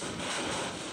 ハハハハ!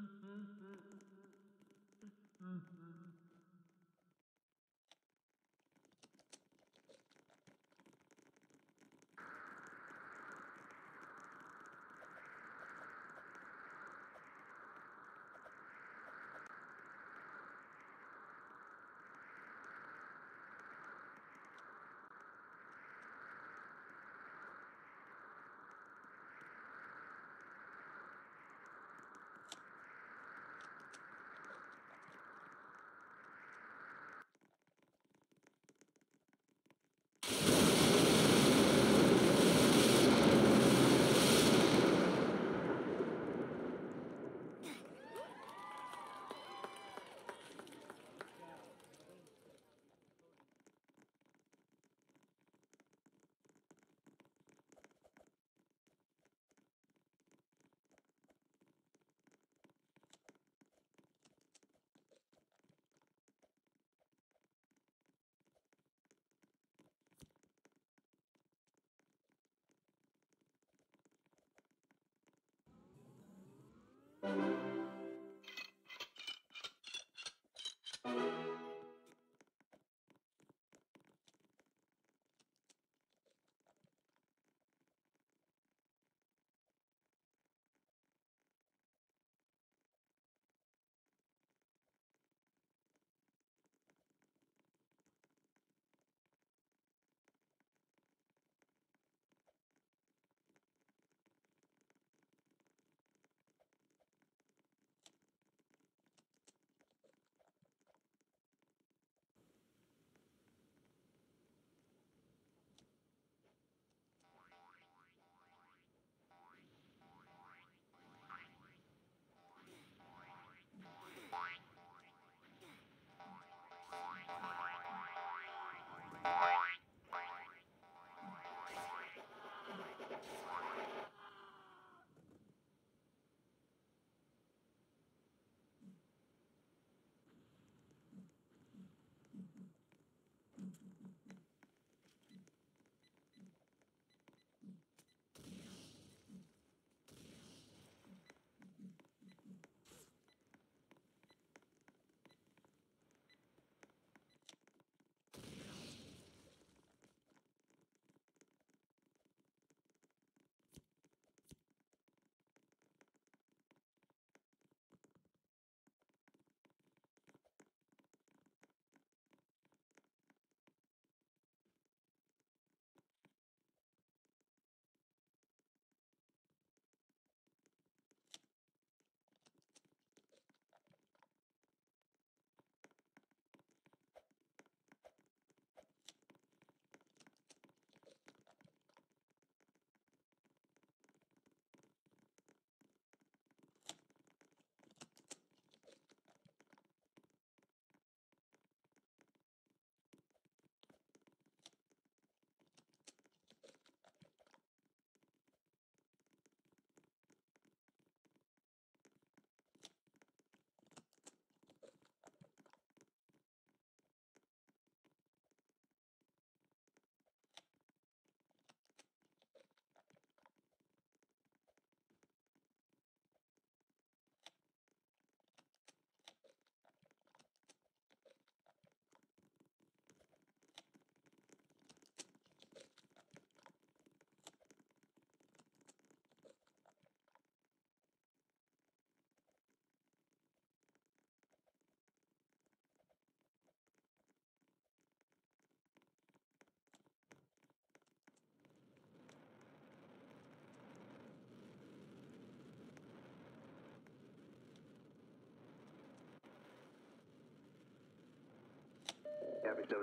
Mm-hmm.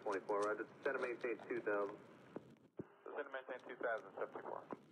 724, roger. Center maintain 2000. Center maintain 2000, 74.